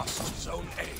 lost Zone A.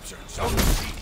You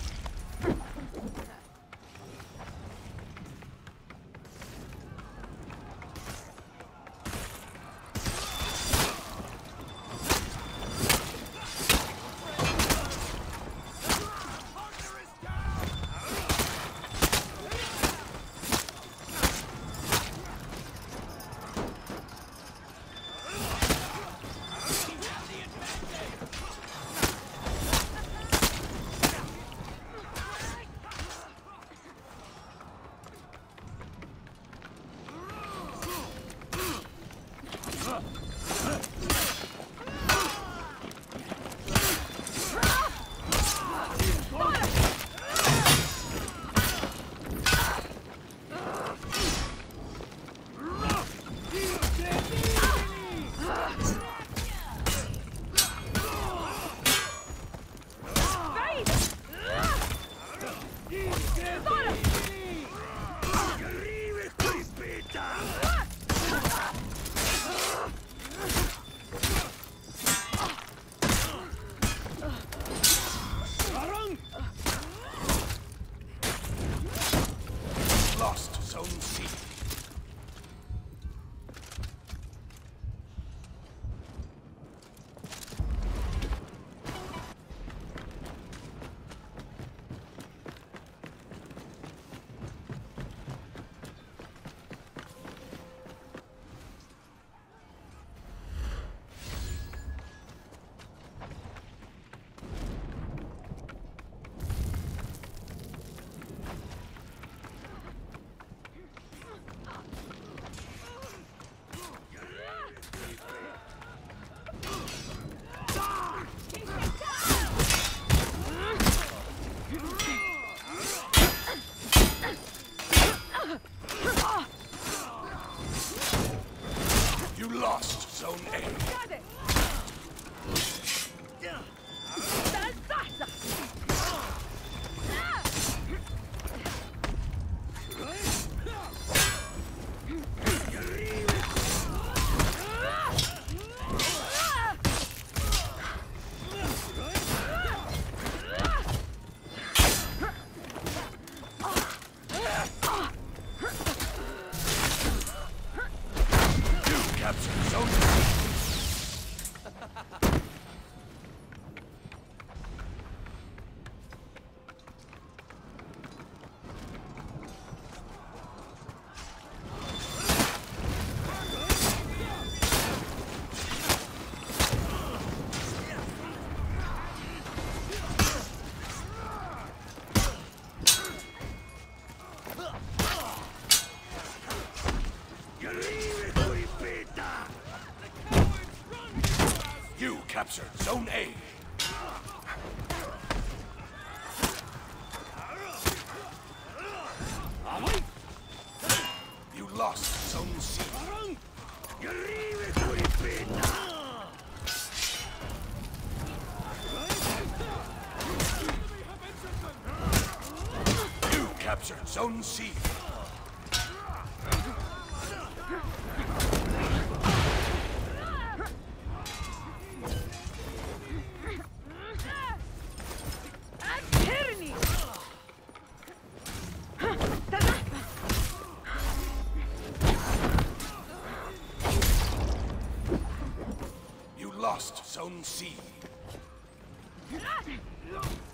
captured Zone A. You lost Zone C. You captured Zone C. lost Zone